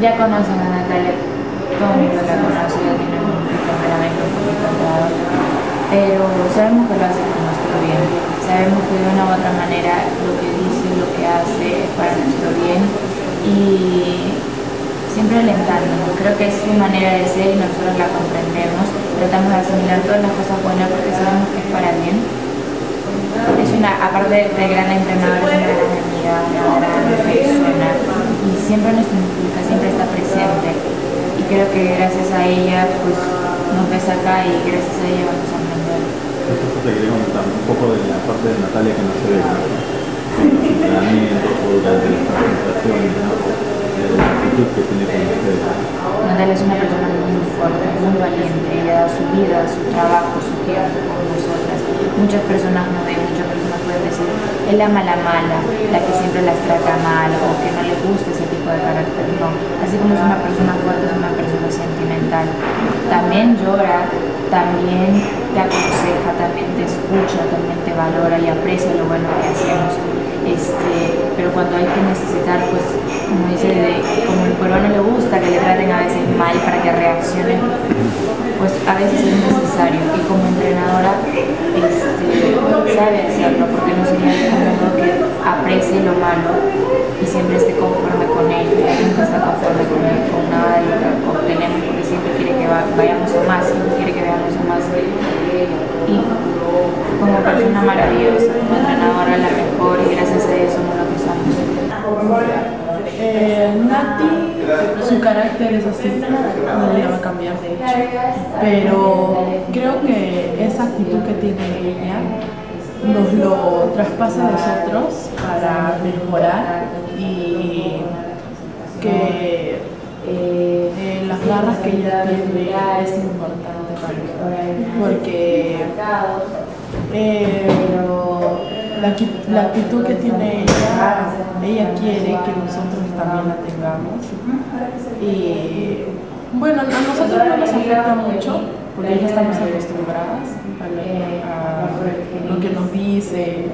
ya conocen a Natalia, todo el mundo la conoce, ya tiene un primeramente un poquito entrado, pero sabemos que lo hace por nuestro bien, sabemos que de una u otra manera lo que dice, lo que hace es para nuestro bien y siempre alentándonos. Creo que es su manera de ser y nosotros la comprendemos, tratamos de asimilar todas las cosas buenas porque sabemos que es para bien. Es una, aparte de gran entrenadora, es una gran amiga, una gran persona y siempre nos implica, siempre está presente. Y creo que gracias a ella pues nos ves acá y gracias a ella vamos a aprender. Entonces te quería comentar un poco de la parte de Natalia que no se ve, ¿no? durante las presentaciones, ¿no? la actitud que tiene con ustedes. Natalia es una persona muy fuerte, muy valiente, ella da su vida, su trabajo, su tiempo con nosotras. Muchas personas no ven, muchas personas pueden decir, ama la mala, la que siempre las trata mal o que no le gusta ese tipo de carácter. No, así como es una persona fuerte, es una persona sentimental. También llora, también te aconseja, también te escucha, también te valora y aprecia lo bueno que hacemos. Este, pero cuando hay que necesitar, pues, como dice, como el peruano le gusta que le traten a veces mal para que reaccione, pues a veces es necesario. Y como nada de lo que obtenemos, porque siempre quiere que vayamos a más, siempre quiere que veamos a más. Y como persona maravillosa, como entrenadora la mejor y gracias a eso somos lo que. Eh, Nati, su carácter es así, no le va a cambiar de hecho, pero creo que esa actitud que tiene ella nos lo traspasa a nosotros para mejorar y que eh, las garras que ella tiene es importante para porque eh, la, la actitud que tiene ella, ella quiere que nosotros también la tengamos. Y bueno, a nosotros no nos afecta mucho, porque ya estamos acostumbradas a lo, a lo que nos dice,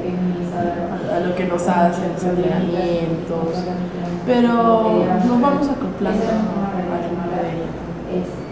a, lo que nos hace en los entrenamientos, pero nos vamos acoplando al ritmo de ella.